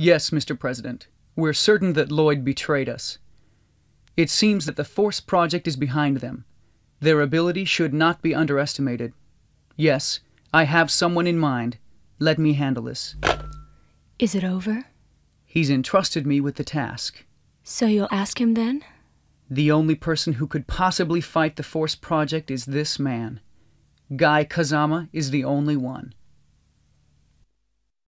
Yes, Mr. President. We're certain that Lloyd betrayed us. It seems that the Force Project is behind them. Their ability should not be underestimated. Yes, I have someone in mind. Let me handle this. Is it over? He's entrusted me with the task. So you'll ask him then? The only person who could possibly fight the Force Project is this man. Guy Kazama is the only one.